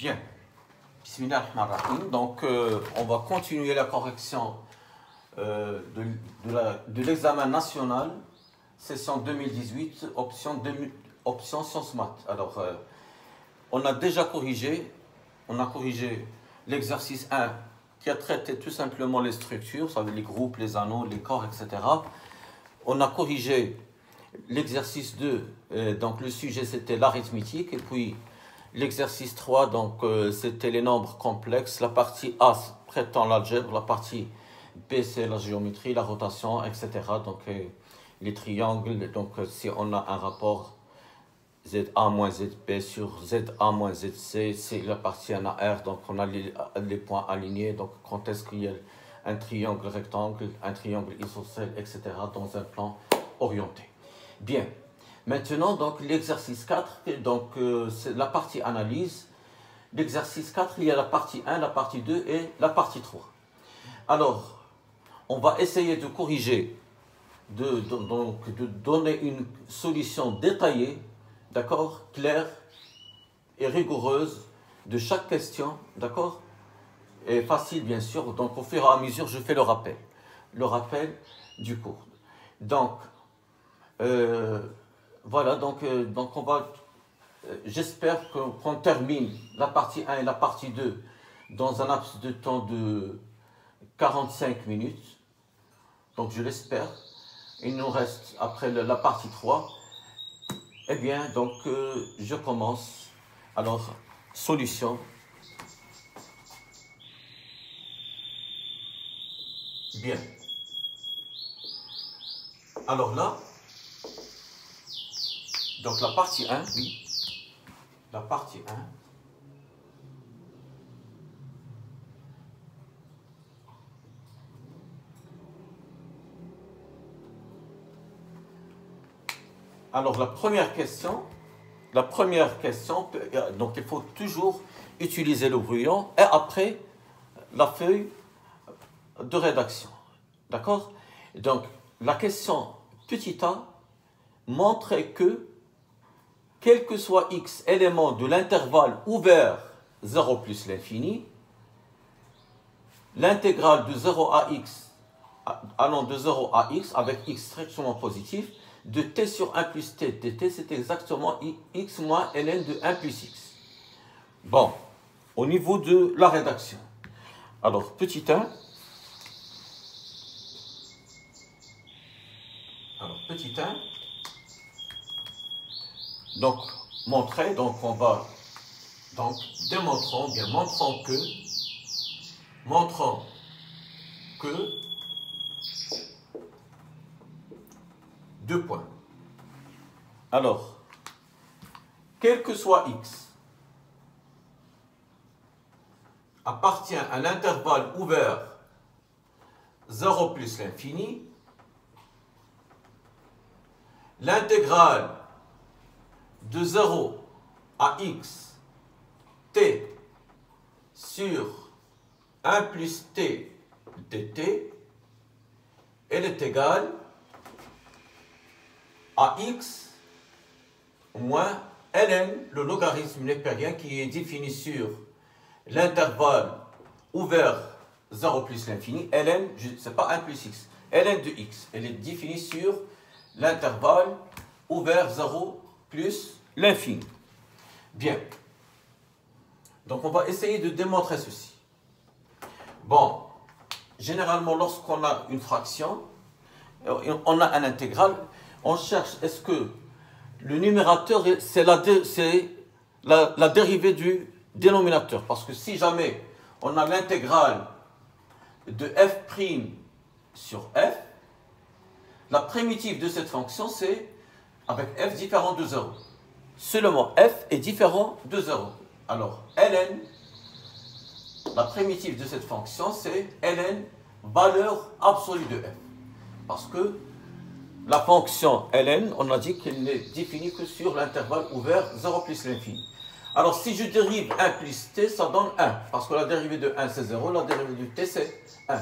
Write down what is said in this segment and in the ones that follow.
Bien. Donc, euh, on va continuer la correction euh, de, l'examen national, session 2018, option, option sciences maths. Alors, euh, on a déjà corrigé, on a corrigé l'exercice 1 qui a traité tout simplement les structures, ça veut les groupes, les anneaux, les corps, etc. On a corrigé l'exercice 2, donc le sujet c'était l'arithmétique, et puis L'exercice 3, donc, euh, c'était les nombres complexes. La partie A prétend l'algèbre, la partie B, c'est la géométrie, la rotation, etc. Donc, euh, les triangles, donc, euh, si on a un rapport ZA moins ZB sur ZA moins ZC, c'est la partie NAR, donc on a les, les, points alignés. Donc, quand est-ce qu'il y a un triangle rectangle, un triangle isocèle, etc., dans un plan orienté. Bien. Maintenant, donc, l'exercice 4, donc, euh, c'est la partie analyse. L'exercice 4, il y a la partie 1, la partie 2 et la partie 3. Alors, on va essayer de corriger, de, donc, de donner une solution détaillée, d'accord, claire et rigoureuse de chaque question, d'accord Et facile, bien sûr. Donc, au fur et à mesure, je fais le rappel. Le rappel du cours. Donc, euh, voilà, donc, euh, donc on va. Euh, j'espère qu'on termine la partie 1 et la partie 2 dans un laps de temps de 45 minutes. Donc je l'espère. Il nous reste après la partie 3. Eh bien, donc euh, je commence. Alors, solution. Bien. Alors là, donc la partie 1, oui. La partie 1. Alors la première question, la première question, euh, donc il faut toujours utiliser le brouillon et après la feuille de rédaction. D'accord? Donc la question petit a montrait que quel que soit x élément de l'intervalle ouvert 0 plus l'infini, l'intégrale de 0 à x allant de 0 à x avec x strictement positif de t sur 1 plus t dt, c'est exactement x moins ln de 1 plus x. Bon, au niveau de la rédaction. Alors, petit 1. Alors, petit 1. Donc, montrer, donc on va, donc, démontrons, bien, montrons que, montrons que, deux points. Alors, quel que soit x, appartient à l'intervalle ouvert 0 plus l'infini, l'intégrale de 0 à x t sur 1 plus t dt, elle est égale à x moins ln, le logarithme népérien qui est défini sur l'intervalle ouvert 0 plus l'infini, ln, ce n'est pas 1 plus x, ln de x, elle est définie sur l'intervalle ouvert 0 plus l'infini. Bien. Donc on va essayer de démontrer ceci. Bon, généralement lorsqu'on a une fraction, euh, on a un intégral, on cherche est-ce que le numérateur, c'est la, dérivée du dénominateur? Parce que si jamais on a l'intégrale de f' sur f, la primitive de cette fonction, c'est avec f différent de 0 seulement f est différent de 0. Alors, ln, la primitive de cette fonction, c'est ln valeur absolue de f. Parce que la fonction ln, on a dit qu'elle n'est définie que sur l'intervalle ouvert 0 plus l'infini. Alors, si je dérive 1 plus t, ça donne 1. Parce que la dérivée de 1, c'est 0. La dérivée de t, c'est 1.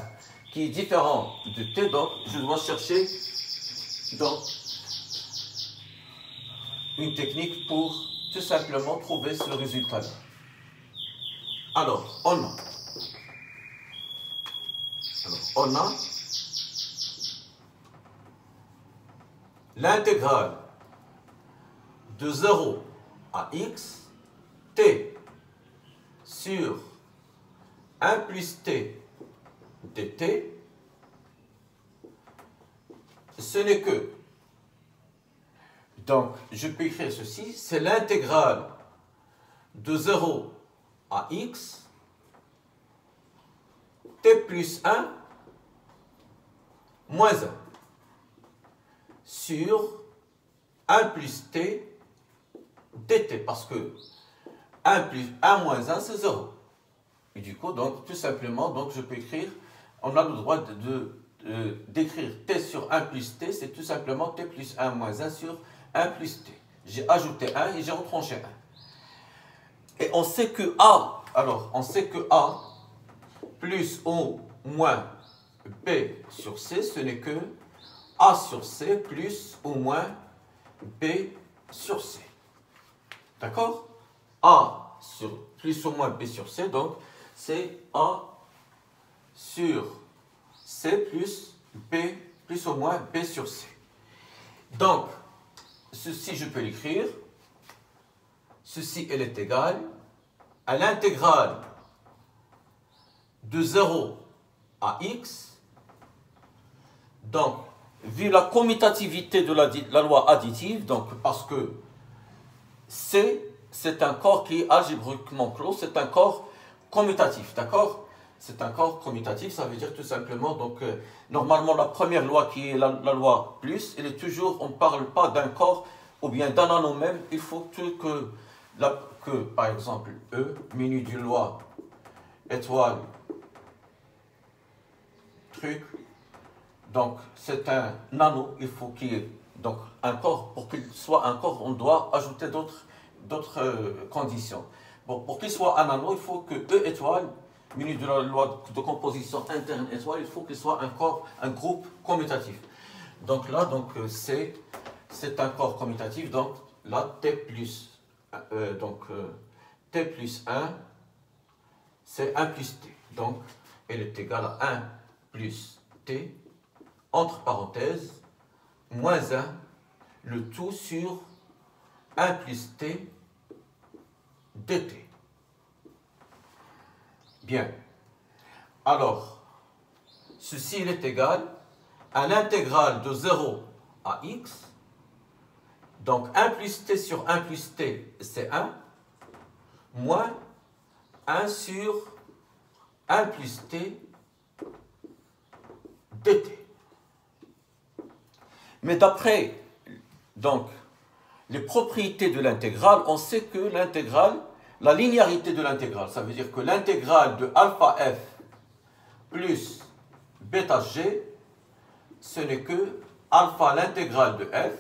Qui est différent de t, donc je dois chercher donc, une technique pour tout simplement trouver ce résultat-là. Alors, on a. Alors, on a l'intégrale de 0 à x, t sur 1 plus t dt, ce n'est que, donc je peux écrire ceci, c'est l'intégrale de 0 à x, t plus 1 moins 1 sur 1 plus t dt, parce que 1 plus 1 moins 1, c'est 0. Et du coup, donc, tout simplement, donc, je peux écrire, on a le droit de, d'écrire t sur 1 plus t, c'est tout simplement t plus 1 moins 1 sur 1 plus t. J'ai ajouté 1 et j'ai retranché 1. Et on sait que A, alors, on sait que A plus O moins B sur C, ce n'est que A sur C plus ou moins B sur C. D'accord? A sur plus ou moins B sur C, donc c'est A sur C plus B plus ou moins B sur C. Donc, ceci, je peux l'écrire. Ceci, elle est égale à l'intégrale de 0 à x. Donc, vu la commutativité de la, loi additive, donc parce que C, c'est un corps qui est algébriquement clos, c'est un corps commutatif, d'accord? C'est un corps commutatif, ça veut dire tout simplement, donc, euh, normalement, la première loi qui est la, loi plus, elle est toujours, on ne parle pas d'un corps ou bien d'un anneau même, il faut que la, que, par exemple, E, menu du loi, étoile, truc, donc c'est un nano, il faut qu'il y ait donc un corps, pour qu'il soit un corps, on doit ajouter d'autres d'autres euh, conditions. Bon, pour qu'il soit un anneau, il faut que E étoile, menu de la loi de composition interne étoile, il faut qu'il soit un corps, un groupe commutatif. Donc là, donc euh, c'est c'est un corps commutatif, donc là T plus euh, donc euh, t plus 1, c'est 1 plus t. Donc, elle est égale à 1 plus t, entre parenthèses, moins 1, le tout sur 1 plus t dt. Bien. Alors, ceci est égal à l'intégrale de 0 à x donc 1 plus t sur 1 plus t, c'est 1, moins 1 sur 1 plus t dt. Mais d'après donc les propriétés de l'intégrale, on sait que l'intégrale, la linéarité de l'intégrale, ça veut dire que l'intégrale de alpha f plus bêta g, ce n'est que alpha l'intégrale de f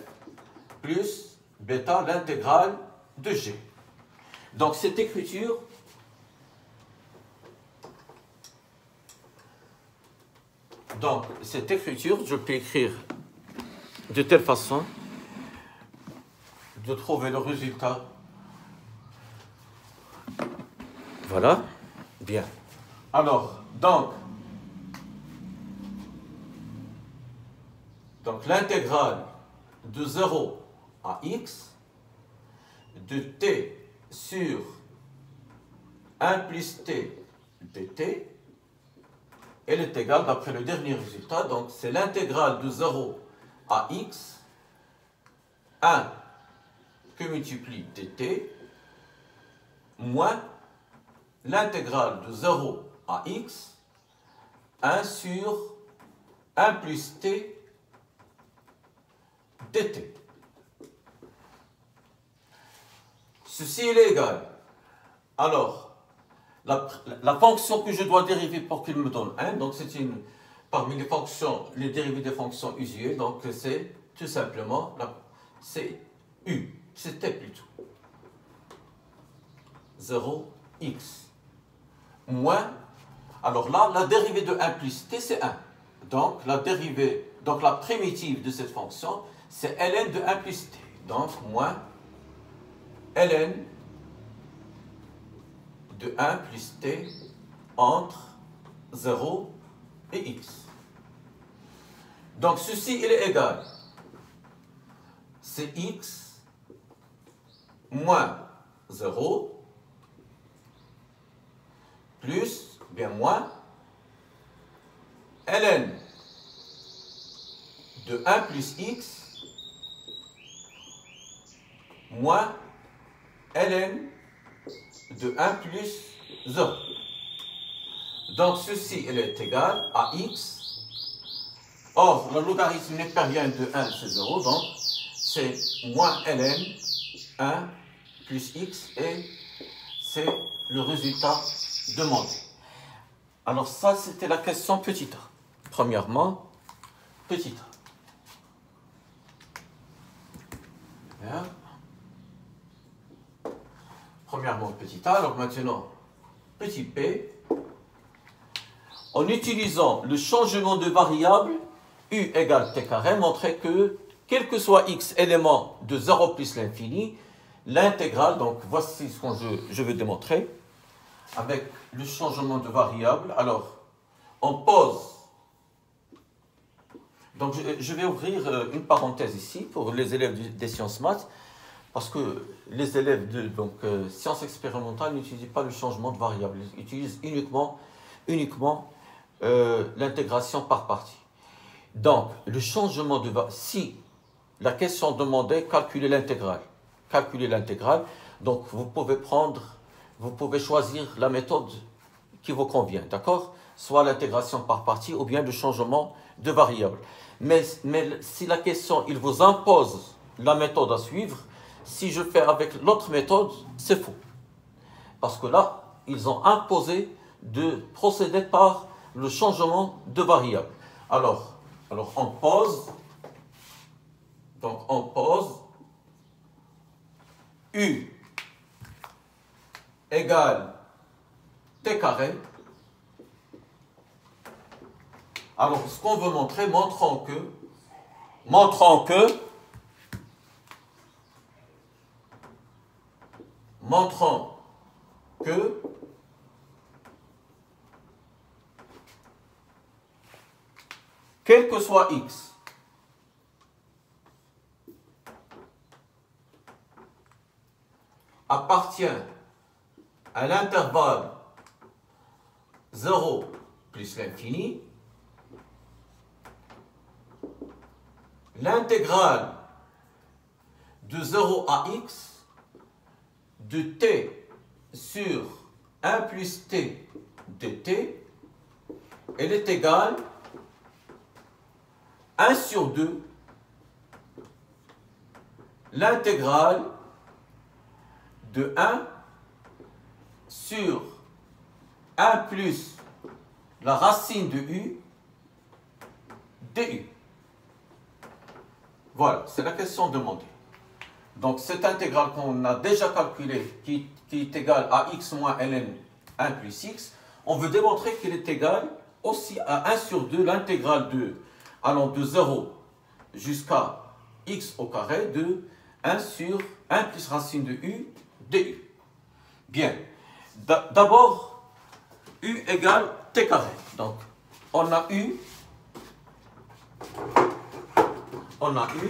plus bêta l'intégrale de g. Donc cette écriture Donc, cette écriture, je peux écrire de telle façon de trouver le résultat. Voilà. Bien. Alors, donc, donc l'intégrale de 0 à x de t sur 1 plus t dt, elle est égale, d'après le dernier résultat, donc c'est l'intégrale de 0 à x, 1 que multiplie dt, moins l'intégrale de 0 à x, 1 sur 1 plus t dt. Ceci est égal. Alors, la, fonction que je dois dériver pour qu'il me donne 1, donc c'est une, parmi les fonctions, les dérivées des fonctions usuelles, donc c'est tout simplement, c'est u, c'était plutôt. 0x moins, alors là, la dérivée de 1 plus t, c'est 1. Donc, la dérivée, donc la primitive de cette fonction, c'est ln de 1 plus t. Donc, moins ln de 1 plus t entre 0 et x. Donc ceci, il est égal. C'est x moins 0 plus, bien moins, ln de 1 plus x moins ln de 1 plus 0. Donc ceci est égal à x. Or, le logarithme nepérien de 1, c'est 0, donc c'est moins ln 1 plus x et c'est le résultat demandé. Alors ça, c'était la question petit a. Premièrement, petit a. Premièrement, petit a. Alors maintenant, petit p. En utilisant le changement de variable u égale t carré, montrer que, quel que soit x élément de 0 plus l'infini, l'intégrale, donc voici ce que je veux démontrer, avec le changement de variable. Alors, on pose. Donc, je, vais ouvrir euh, une parenthèse ici pour les élèves des sciences maths, parce que les élèves de donc, euh, sciences expérimentales n'utilisent pas le changement de variable, ils utilisent uniquement, uniquement euh, l'intégration par partie. Donc, le changement de variable, si la question demandait calculer l'intégrale, calculer l'intégrale, donc vous pouvez prendre, vous pouvez choisir la méthode qui vous convient, d'accord? Soit l'intégration par partie ou bien le changement de variable. Mais, mais si la question, il vous impose la méthode à suivre, si je fais avec l'autre méthode, c'est faux. Parce que là, ils ont imposé de procéder par le changement de variable. Alors, alors on pose, donc on pose U égale t carré. Alors, ce qu'on veut montrer, montrons que, montrons que, montrons que quel que soit x, appartient à l'intervalle 0 plus l'infini, l'intégrale de 0 à x de t sur 1 plus t de t, elle est égale 1 sur 2 l'intégrale de 1 sur 1 plus la racine de u du. Voilà, c'est la question demandée. Donc cette intégrale qu'on a déjà calculée, qui, est égale à x moins ln 1 plus x, on veut démontrer qu'elle est égale aussi à 1 sur 2, l'intégrale de, allant de 0 jusqu'à x au carré de 1 sur 1 plus racine de u du. Bien. D'abord, U égale T carré. Donc, on a U. On a U.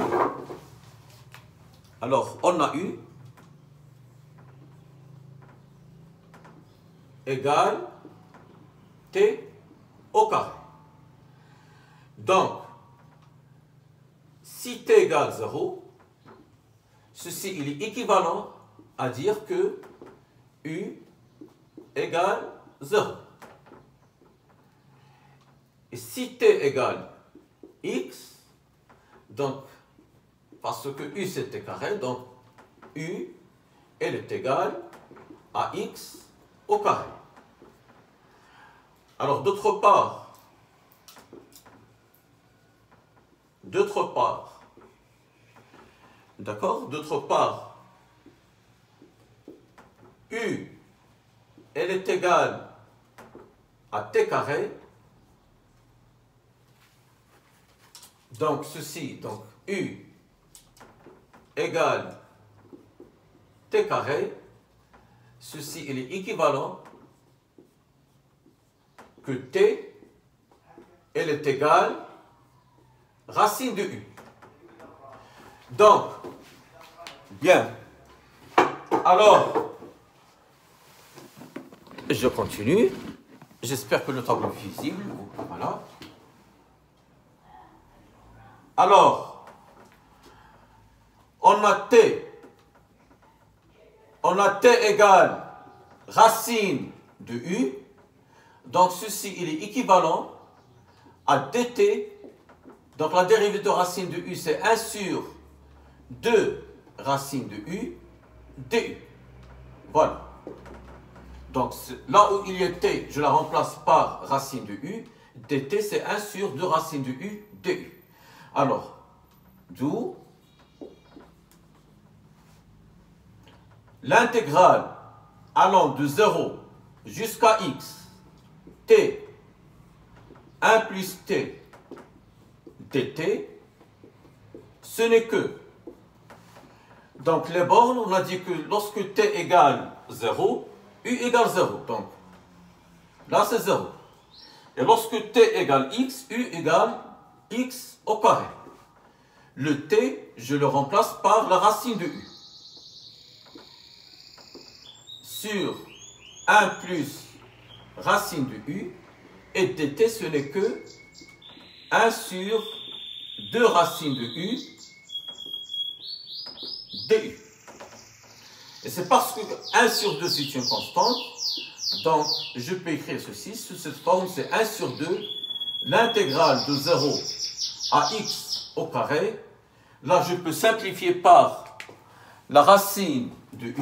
Alors, on a U égale T au carré. Donc, si T égale 0, ceci est équivalent à dire que U égale 0. Et si t égale x, donc, parce que u c'est t carré, donc u, elle est égale à x au carré. Alors, d'autre part, d'autre part, d'accord D'autre part, u elle est égale à t carré. Donc ceci, donc U égale t carré. ceci est équivalent que t elle est égale racine de u. Donc, bien. Alors, je continue. J'espère que le tableau est visible. Voilà. Alors, on a t. On a t égale racine de u. Donc, ceci, il est équivalent à dt. Donc, la dérivée de racine de u, c'est 1 sur 2 racine de u du. Voilà. Donc, là où il y a t, je la remplace par racine de u. dt, c'est 1 sur 2 racines de u du. Alors, d'où l'intégrale allant de 0 jusqu'à x, t, 1 plus t, dt, ce n'est que. Donc les bornes, on a dit que lorsque t égale 0, u égale 0. Donc là c'est 0. Et lorsque t égale x, u égale x au carré. Le t, je le remplace par la racine de u. Sur 1 plus racine de u, et dt ce n'est que 1 sur 2 racines de u du. Et c'est parce que 1 sur 2 c'est une constante, donc je peux écrire ceci, sous cette forme c'est 1 sur 2, l'intégrale de 0 à x au carré, là je peux simplifier par la racine de u,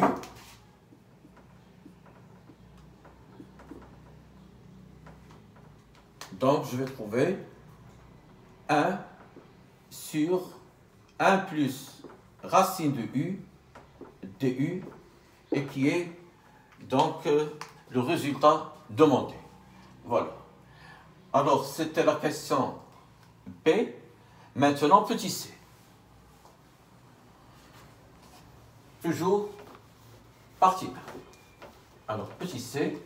donc je vais trouver 1 sur 1 plus racine de u du et qui est donc euh, le résultat demandé. Voilà. Alors, c'était la question B. Maintenant, petit c. Toujours partie Alors, petit c.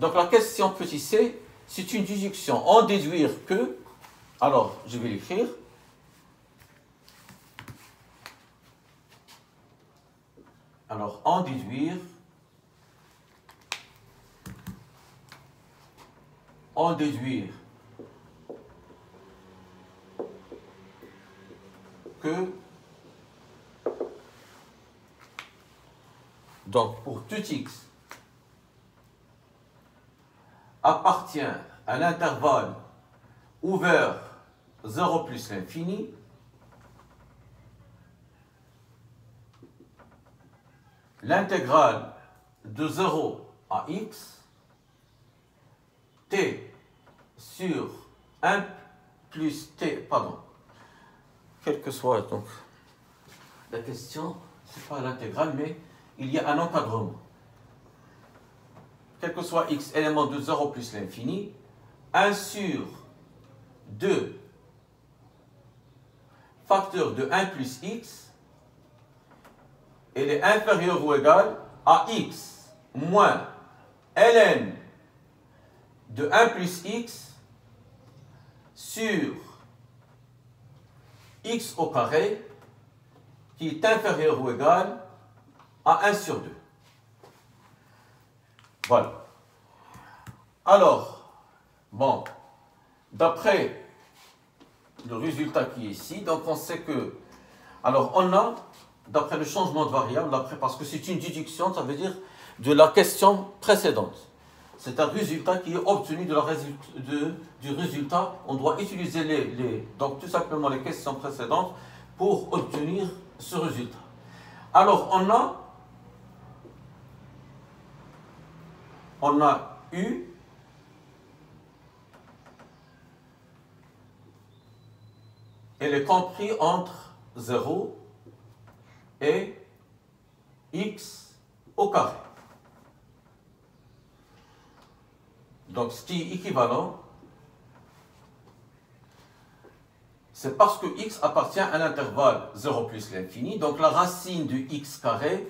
Donc, la question petit c, c'est une déduction. En déduire que alors, je vais l'écrire. En déduire, en déduire que, donc pour tout x appartient à l'intervalle ouvert 0 plus l'infini, l'intégrale de 0 à x, t sur 1 plus t, pardon, quel que soit donc la question, ce n'est pas l'intégrale, mais il y a un encadrement. Quel que soit x élément de 0 plus l'infini, 1 sur 2 facteur de 1 plus x, elle est inférieure ou égale à x moins ln de 1 plus x sur x au carré qui est inférieur ou égal à 1 sur 2. Voilà. Alors, bon, d'après le résultat qui est ici. Donc on sait que... Alors on a, d'après le changement de variable, parce que c'est une déduction, ça veut dire de la question précédente. C'est un résultat qui est obtenu du résultat. On doit utiliser les, donc tout simplement les questions précédentes pour obtenir ce résultat. Alors on a, on elle est comprise entre 0 et x au carré. Donc ce qui est équivalent, C'est parce que x appartient à l'intervalle 0 plus l'infini. Donc la racine de x carré,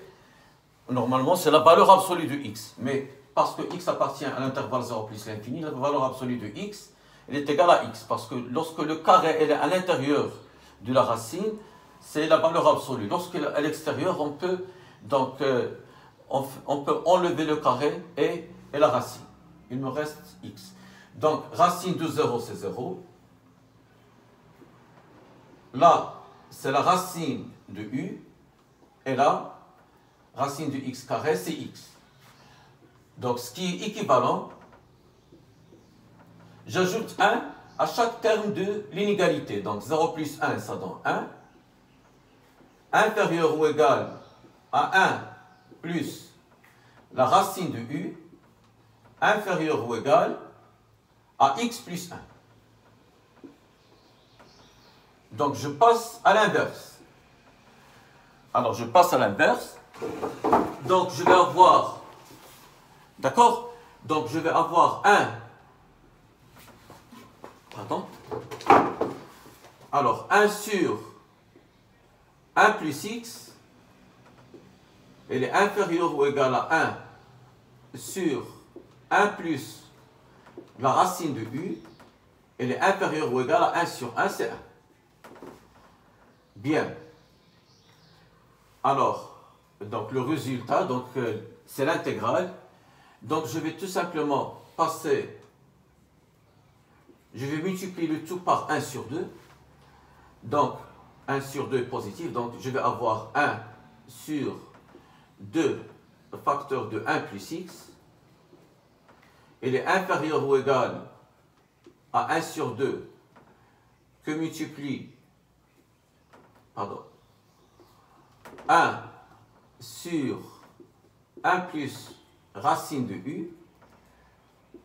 normalement, c'est la valeur absolue de x. Mais parce que x appartient à l'intervalle 0 plus l'infini, la valeur absolue de x, est égale à x. Parce que lorsque le carré est à l'intérieur de la racine, c'est la valeur absolue. Lorsqu'elle est à l'extérieur, on peut donc euh, on, peut enlever le carré et, et la racine. Il me reste x. Donc racine de 0, c'est 0. Là, c'est la racine de u. Et là, racine de x carré, c'est x. Donc, ce qui est équivalent, j'ajoute 1 à chaque terme de l'inégalité. Donc, 0 plus 1, ça donne 1. Inférieur ou égal à 1 plus la racine de u, inférieur ou égal à x plus 1. Donc, je passe à l'inverse. Alors, je passe à l'inverse. Donc, je vais avoir D'accord? Donc je vais avoir 1. Pardon? Alors 1 sur 1 plus x, elle est inférieure ou égale à 1 sur 1 plus la racine de u, elle est inférieure ou égale à 1 sur 1, c'est 1. Bien. Alors, donc le résultat, donc euh, c'est l'intégrale donc je vais tout simplement passer, je vais multiplier le tout par 1 sur 2. Donc 1 sur 2 est positif, donc je vais avoir 1 sur 2 facteur de 1 plus x. Il est inférieur ou égal à 1 sur 2 que multiplie pardon, 1 sur 1 plus racine de u,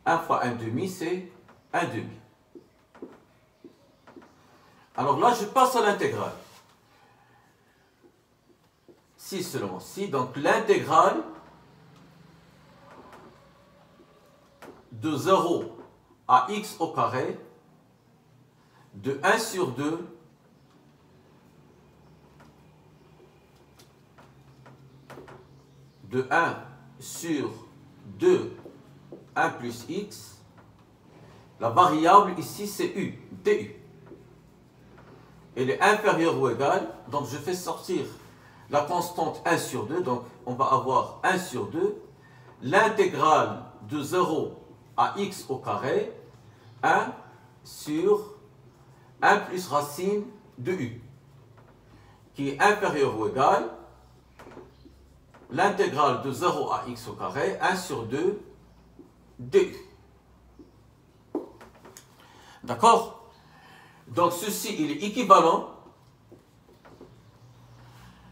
1 fois 1 demi, c'est 1 demi. Alors là, je passe à l'intégrale. Si seulement si, donc l'intégrale de 0 à x au carré de 1 sur 2 de 1 sur 2, 1 plus x, la variable ici c'est u, du. Elle est inférieure ou égale, donc je fais sortir la constante 1 sur 2, donc on va avoir 1 sur 2, l'intégrale de 0 à x au carré, 1 sur 1 plus racine de u, qui est inférieure ou égale l'intégrale de 0 à x au carré, 1 sur 2 du. D'accord? Donc ceci, il est équivalent.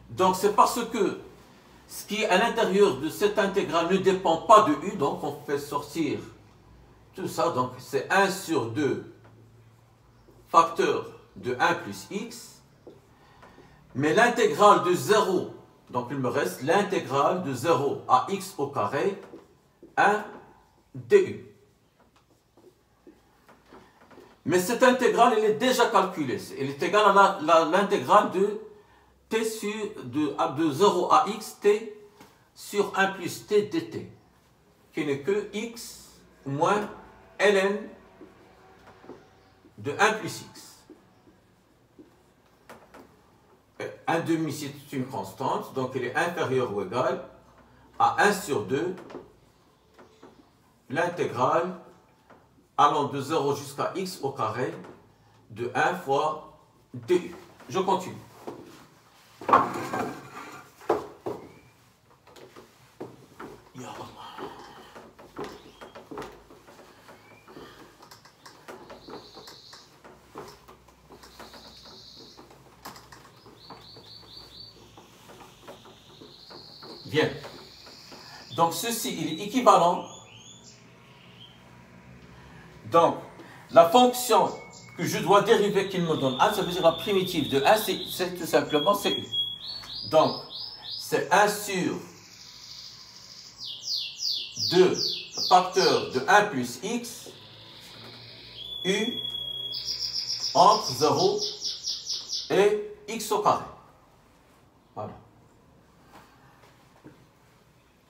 Donc c'est parce que ce qui est à l'intérieur de cette intégrale ne dépend pas de u, donc on fait sortir tout ça. Donc c'est 1 sur 2 facteur de 1 plus x. Mais l'intégrale de 0 donc il me reste l'intégrale de 0 à x au carré 1 du. Mais cette intégrale, elle est déjà calculée. Elle est égale à l'intégrale de t sur, de, de 0 à x t sur 1 plus t dt, qui n'est que x moins ln de 1 plus x. 1 demi, c'est une constante, donc elle est inférieure ou égale à 1 sur 2, l'intégrale allant de 0 jusqu'à x au carré de 1 fois du. Je continue. Bien. Donc ceci, est équivalent. Donc, la fonction que je dois dériver qu'il me donne 1, ça veut dire la primitive de 1, c'est tout simplement c'est u. Donc, c'est 1 sur 2 facteur de 1 plus x, u entre 0 et x au carré. Voilà.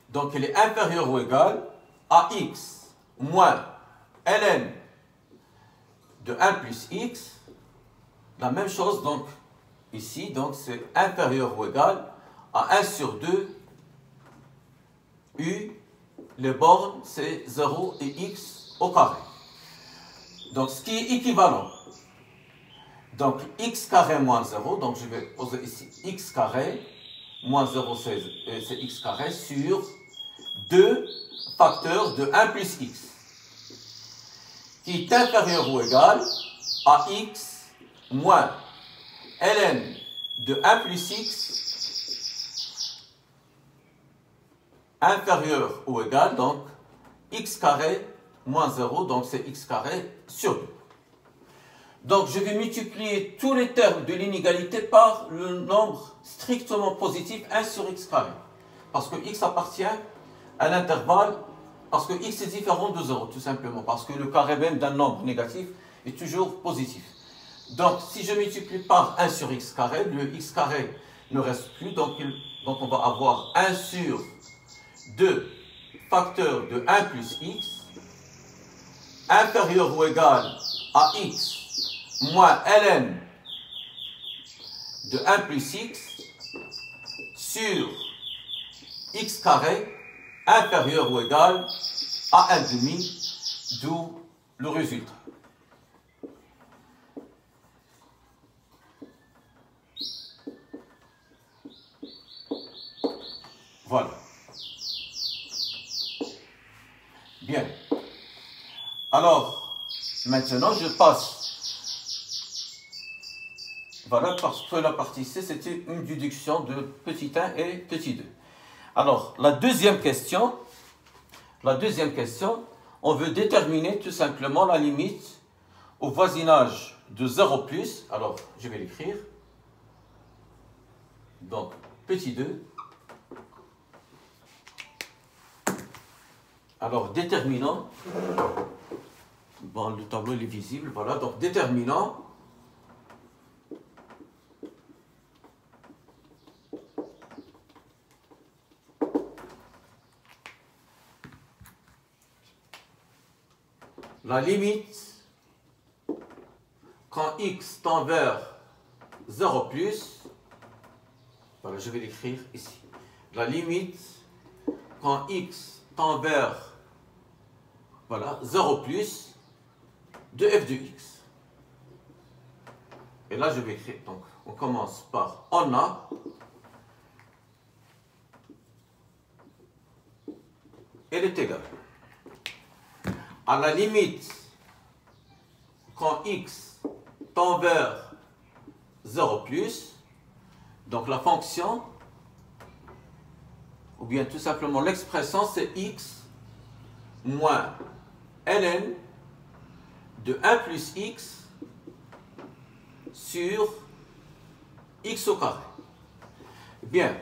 Donc il est inférieur ou égal à x moins ln de 1 plus x. La même chose donc ici, donc c'est inférieur ou égal à 1 sur 2 u, les bornes c'est 0 et x au carré. Donc ce qui est équivalent. Donc x carré moins 0, donc je vais poser ici x carré moins 0 c'est x carré sur 2 facteurs de 1 plus x qui est inférieur ou égal à x moins ln de 1 plus x inférieur ou égal, donc x carré moins 0, donc c'est x carré sur 2. Donc je vais multiplier tous les termes de l'inégalité par le nombre strictement positif 1 sur x carré. Parce que x appartient à l'intervalle, parce que x est différent de 0, tout simplement. Parce que le carré même d'un nombre négatif est toujours positif. Donc si je multiplie par 1 sur x carré, le x carré ne reste plus, donc, on va avoir 1 sur 2 facteur de 1 plus x inférieur ou égal à x moins ln de 1 plus x sur x carré inférieur ou égal à 1 demi, d'où le résultat. Voilà. Bien. Alors, maintenant, je passe. Voilà, parce que la partie C, c'était une déduction de petit 1 et petit 2. Alors, la deuxième question, la deuxième question, on veut déterminer tout simplement la limite au voisinage de 0 plus. Alors, je vais l'écrire. Donc, petit 2. Alors, déterminant Bon, le tableau est visible, voilà. Donc, déterminant. La limite, quand x tend vers 0 plus, voilà, je vais l'écrire ici. La limite, quand x tend vers voilà, 0 plus, de f de x. Et là, je vais écrire. Donc, on commence par on a. Elle est égale. À la limite, quand x tend vers 0 plus, donc la fonction, ou bien tout simplement l'expression, c'est x moins ln de 1 plus x sur x au carré. Bien.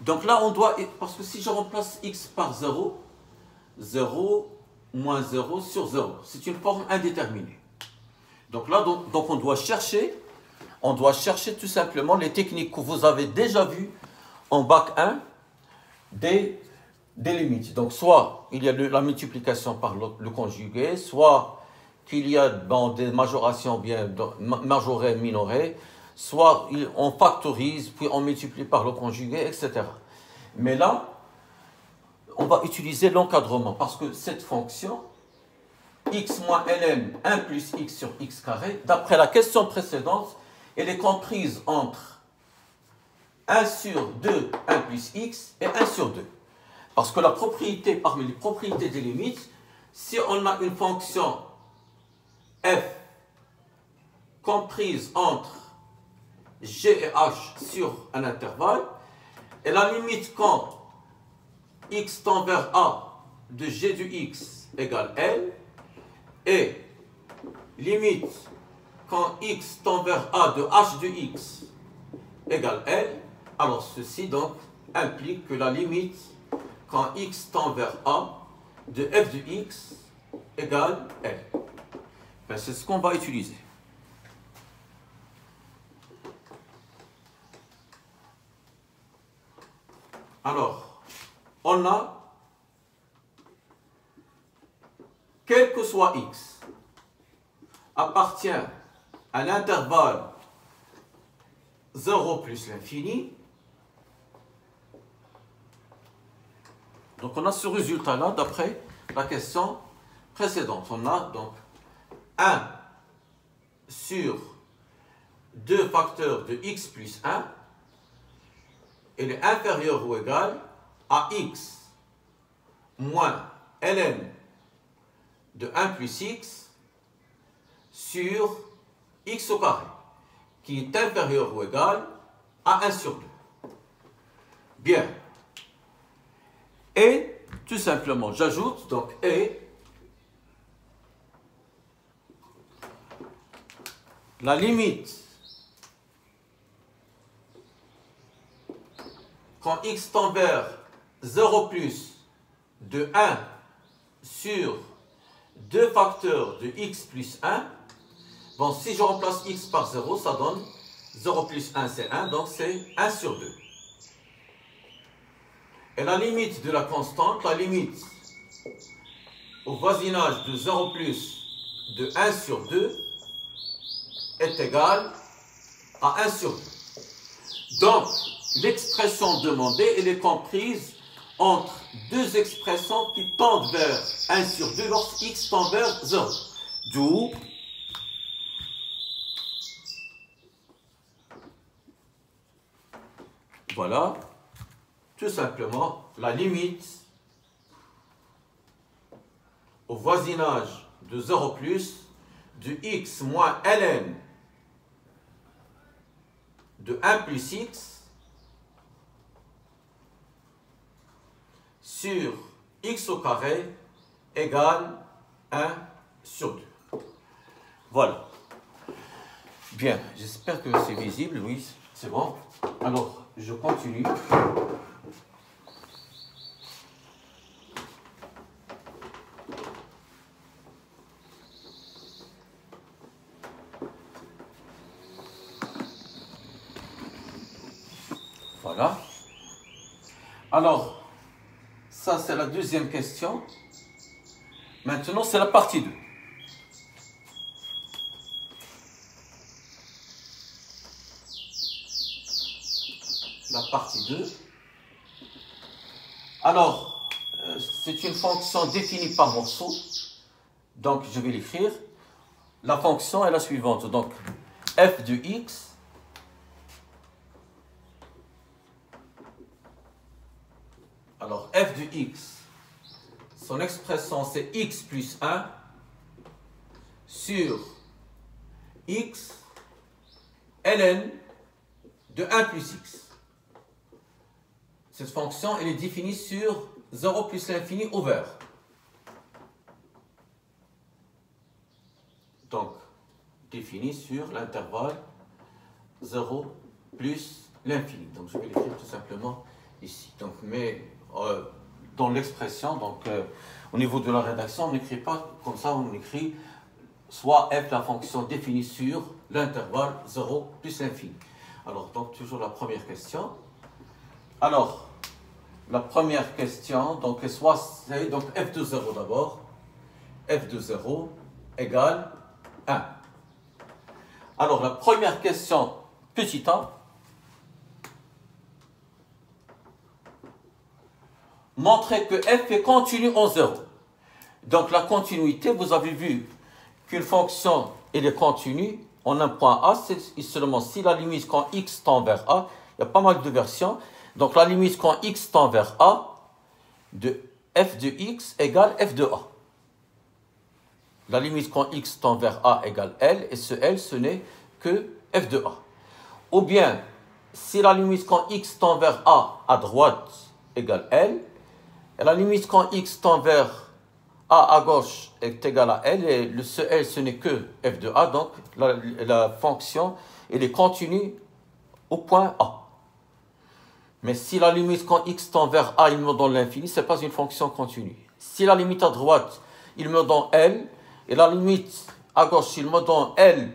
Donc là, on doit... Parce que si je remplace x par 0, 0 moins 0 sur 0. C'est une forme indéterminée. Donc là, donc, on doit chercher, on doit chercher tout simplement les techniques que vous avez déjà vues en bac 1 des, des limites. Donc soit il y a la multiplication par le conjugué, soit qu'il y a des majorations bien majorées, minorées, soit on factorise, puis on multiplie par le conjugué, etc. Mais là, on va utiliser l'encadrement, parce que cette fonction, x moins ln 1 plus x sur x carré, d'après la question précédente, elle est comprise entre 1 sur 2, 1 plus x, et 1 sur 2. Parce que la propriété, parmi les propriétés des limites, si on a une fonction f comprise entre g et h sur un intervalle, et la limite quand x tend vers A de g du x égale L et limite quand x tend vers A de h du x égale L, alors ceci donc implique que la limite quand x tend vers A de f du x égale L. Ben, c'est ce qu'on va utiliser. Alors, on a, quel que soit x, appartient à l'intervalle 0 plus l'infini. Donc on a ce résultat-là d'après la question précédente. On a donc 1 sur 2 facteurs de x plus 1 il est inférieur ou égal à x moins ln de 1 plus x sur x au carré, qui est inférieur ou égal à 1 sur 2. Bien. Et, tout simplement, j'ajoute donc et la limite quand x tend vers 0 plus de 1 sur 2 facteurs de x plus 1, bon, si je remplace x par 0, ça donne 0 plus 1, c'est 1, donc c'est 1 sur 2. Et la limite de la constante, la limite au voisinage de 0 plus de 1 sur 2 est égale à 1 sur 2. Donc, l'expression demandée, elle est comprise entre deux expressions qui tendent vers 1 sur 2 lorsque x tend vers 0. D'où voilà tout simplement la limite au voisinage de 0 plus de x moins ln de 1 plus x sur x au carré égale 1 sur 2. Voilà. Bien, j'espère que c'est visible, oui, c'est bon. Alors, je continue. Voilà. Alors, c'est la deuxième question. Maintenant, c'est la partie 2. La partie 2. Alors, euh, c'est une fonction définie par morceau. Donc, je vais l'écrire. La fonction est la suivante. Donc, f de x Alors, f de x, son expression c'est x plus 1 sur x ln de 1 plus x. Cette fonction, elle est définie sur 0 plus l'infini over. Donc, définie sur l'intervalle 0 plus l'infini. Donc, je vais l'écrire tout simplement ici. Donc, mais euh, dans l'expression, donc euh, au niveau de la rédaction, on n'écrit pas comme ça, on écrit soit f la fonction définie sur l'intervalle 0 plus l'infini. Alors, donc toujours la première question. Alors, la première question, donc soit c'est donc f de 0 d'abord, f de 0 égale 1. Alors, la première question, petit a, montrer que f est continu en 0. Donc la continuité, vous avez vu qu'une fonction est continue en un point A, c'est seulement si la limite quand x tend vers A, il y a pas mal de versions, donc la limite quand x tend vers A de f de x égale f de A. La limite quand x tend vers A égale L, et ce L, ce n'est que f de A. Ou bien, si la limite quand x tend vers A à droite égale L, la limite quand x tend vers a à gauche est égal à L, et le, ce L, ce n'est que f de A, donc la, fonction, elle est continue au point A. Mais si la limite quand x tend vers A, il me donne l'infini, ce n'est pas une fonction continue. Si la limite à droite, il me donne L, et la limite à gauche, il me donne L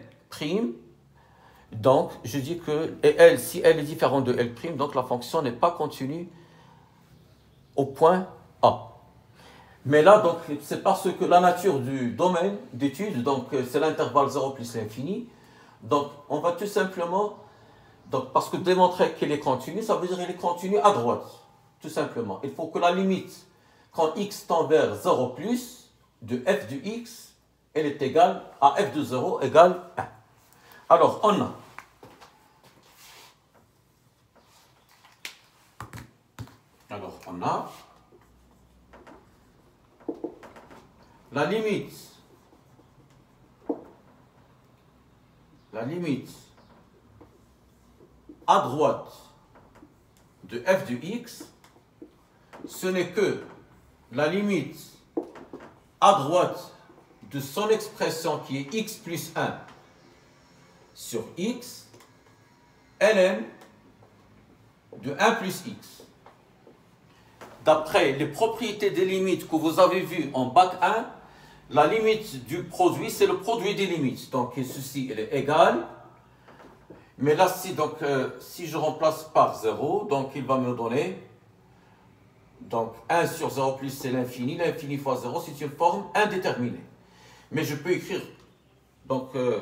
donc je dis que, et L, si L est différent de L donc la fonction n'est pas continue au point A. Mais là, donc, c'est parce que la nature du domaine d'étude, donc c'est l'intervalle 0 plus l'infini, donc on va tout simplement, donc, parce que démontrer qu'elle est continue, ça veut dire qu'elle est continue à droite, tout simplement. Il faut que la limite, quand x tend vers 0 plus, de f de x, elle est égale à f de 0 égale 1. Alors, on a Alors, on a la limite, la limite à droite de f de x, ce n'est que la limite à droite de son expression qui est x plus 1 sur x, ln de 1 plus x. D'après les propriétés des limites que vous avez vues en bac 1, la limite du produit, c'est le produit des limites. Donc ceci, elle est égale. Mais là, si, donc, euh, si je remplace par 0, donc il va me donner donc 1 sur 0 plus c'est l'infini. L'infini fois 0, c'est une forme indéterminée. Mais je peux écrire donc, euh,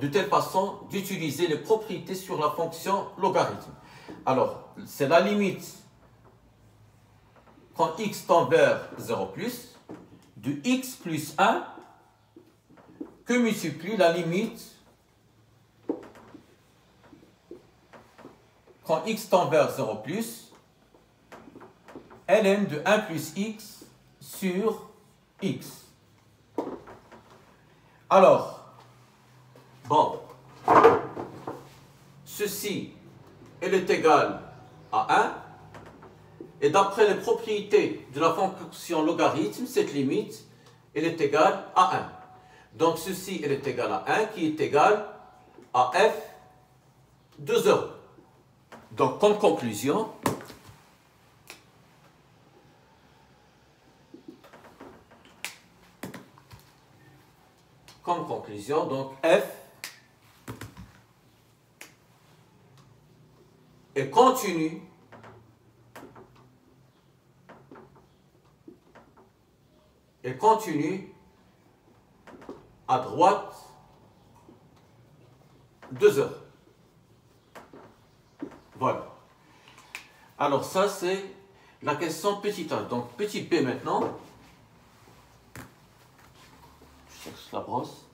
de telle façon d'utiliser les propriétés sur la fonction logarithme. Alors, c'est la limite quand x tend vers 0 plus, de x plus 1 que multiplie la limite quand x tend vers 0 plus, ln de 1 plus x sur x. Alors, bon, ceci, elle est égal à 1, et d'après les propriétés de la fonction logarithme, cette limite, elle est égale à 1. Donc ceci, elle est égal à 1, qui est égal à f de 0. Donc comme conclusion, comme conclusion, donc f est continu et continue à droite 2 heures. Voilà. Alors ça, c'est la question petit a. Donc petit b maintenant. Je cherche la brosse.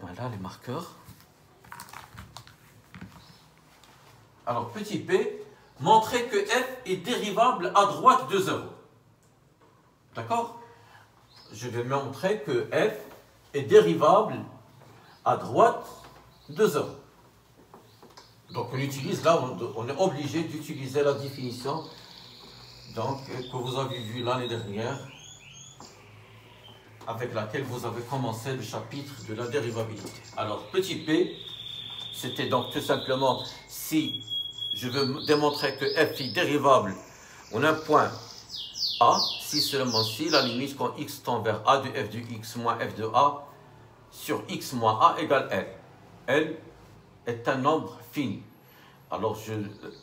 Voilà les marqueurs. Alors petit b, montrer que f est dérivable à droite de 0. D'accord? Je vais montrer que f est dérivable à droite de 0. Donc on utilise, là, on est obligé d'utiliser la définition donc, que vous avez vue l'année dernière, avec laquelle vous avez commencé le chapitre de la dérivabilité. Alors, petit p, c'était donc tout simplement si je veux démontrer que f est dérivable en un point a, si seulement si la limite quand x tend vers a de f de x moins f de a sur x moins a égale L. L est un nombre fini. Alors je,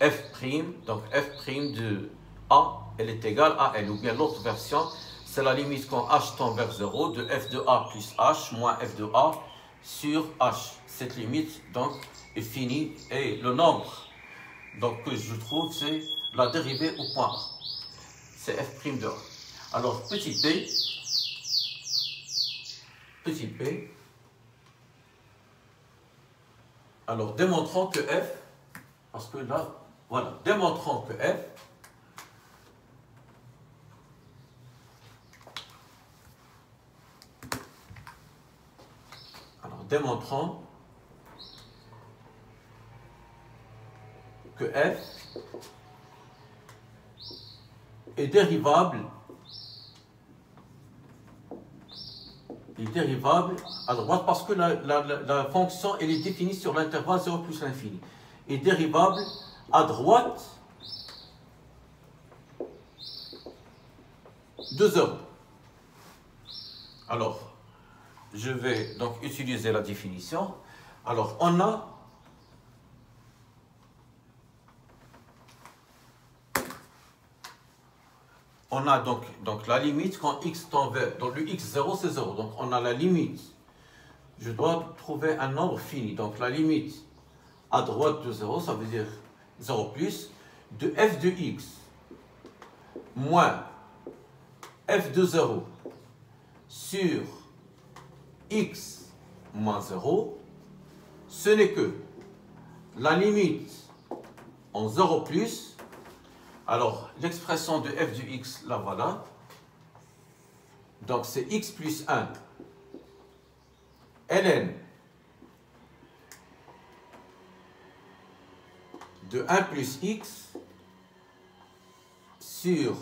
f', donc f' de a, elle est égale à L. Ou bien l'autre version, c'est la limite quand h tend vers 0 de f de a plus h moins f de a sur h. Cette limite, donc, est finie et le nombre donc, que je trouve, c'est la dérivée au point A c'est f' de Alors, petit p, petit p, alors démontrons que f, parce que là, voilà, démontrons que f, alors démontrons que f est dérivable est dérivable à droite parce que la, fonction elle est définie sur l'intervalle 0 plus l'infini. Est dérivable à droite de 0. Alors, je vais donc utiliser la définition. Alors, on a on a donc, donc la limite quand x tend vers. Donc le x0, c'est 0. Donc on a la limite. Je dois trouver un nombre fini. Donc la limite à droite de 0, ça veut dire 0 plus, de f de x moins f de 0 sur x moins 0, ce n'est que la limite en 0 plus. Alors, l'expression de f de x, la voilà. Donc, c'est x plus 1 ln de 1 plus x sur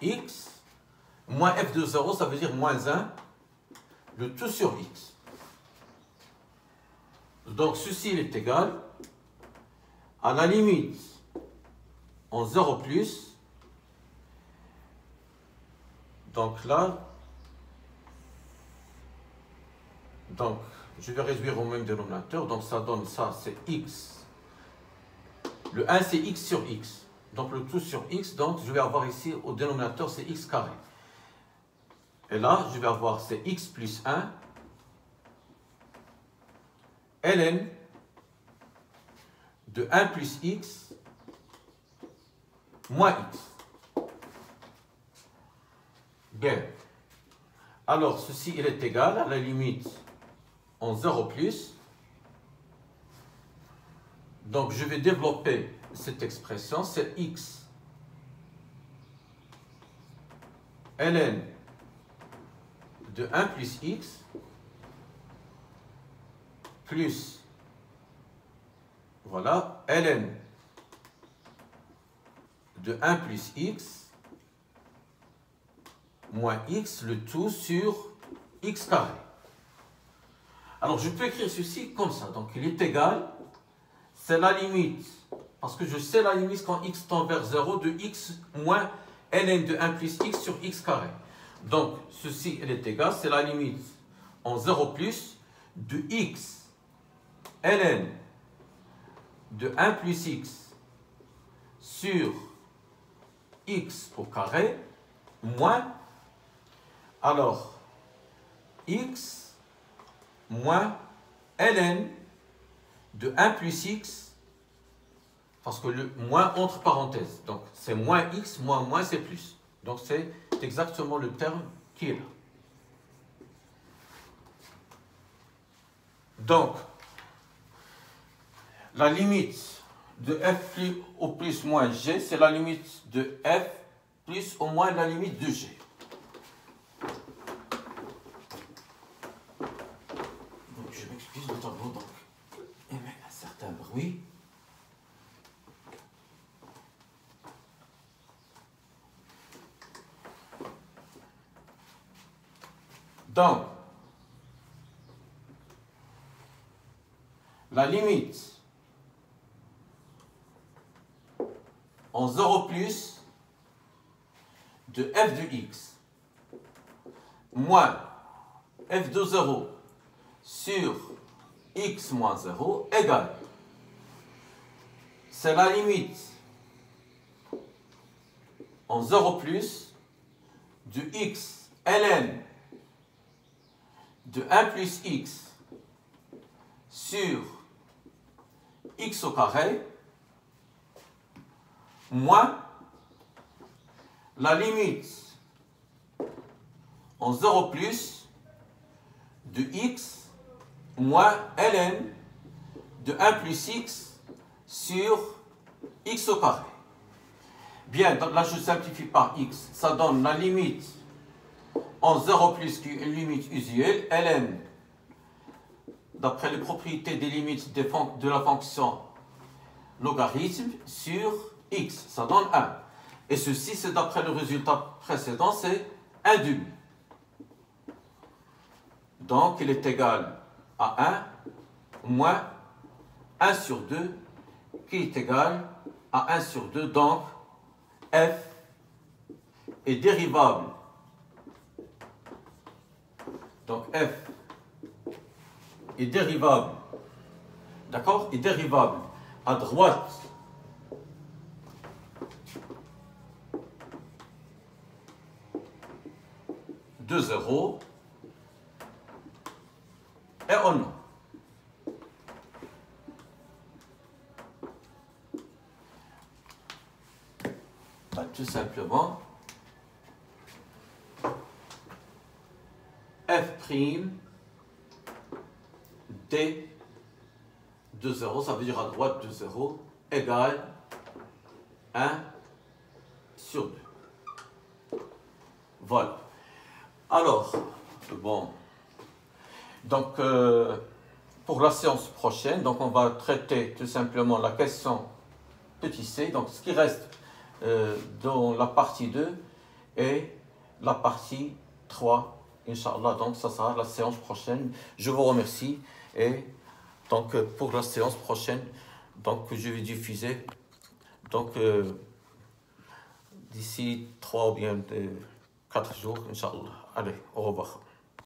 x moins f de 0, ça veut dire moins 1, le tout sur x. Donc ceci est égal à la limite en 0 plus. Donc là, donc je vais réduire au même dénominateur. Donc ça donne ça, c'est x. Le 1 c'est x sur x. Donc le tout sur x, donc je vais avoir ici au dénominateur c'est x carré. Et là, je vais avoir c'est x plus 1 ln de 1 plus x moins x. Bien. Alors, ceci, il est égal à la limite en 0 plus. Donc, je vais développer cette expression, c'est x ln de 1 plus x plus, voilà, ln de 1 plus x moins x, le tout sur x carré. Alors, je peux écrire ceci comme ça. Donc, il est égal, c'est la limite, parce que je sais la limite quand x tend vers 0 de x moins ln de 1 plus x sur x carré. Donc, ceci, il est égal, c'est la limite en 0 plus de x ln de 1 plus x sur x au carré moins, alors, x moins ln de 1 plus x, parce que le moins entre parenthèses. Donc, c'est moins x, moins moins, c'est plus. Donc, c'est exactement le terme qui est là. Donc, la limite de f plus au plus moins g, c'est la limite de f plus au moins la limite de g. Donc je m'excuse, le tableau donc émet un certain bruit. Donc, la limite en 0 plus de f de x moins f de 0 sur x moins 0 égale. C'est la limite en 0 plus de x ln de 1 plus x sur x au carré moins la limite en 0 plus de x moins ln de 1 plus x sur x au carré. Bien, donc là je simplifie par x. Ça donne la limite en 0 plus qui est une limite usuelle, ln, d'après les propriétés des limites de la fonction logarithme sur x, ça donne 1. Et ceci, c'est d'après le résultat précédent, c'est 1 demi. Donc, il est égal à 1 moins 1 sur 2, qui est égal à 1 sur 2. Donc, f est dérivable. Donc, f est dérivable. D'accord? Est dérivable à droite 2 zéros et on a bah, tout simplement f' d de 0, ça veut dire à droite de 0, égale 1 sur 2. Voilà. Alors, bon. Donc, euh, pour la séance donc on va traiter tout simplement la question petit c. Donc, ce qui reste euh, dans la partie 2 et la partie 3, Inch'Allah. Donc, ça sera la séance prochaine. Je vous remercie et donc pour la séance prochaine, donc je vais diffuser donc euh, d'ici trois ou bien quatre jours, Inch'Allah. Allez, au revoir.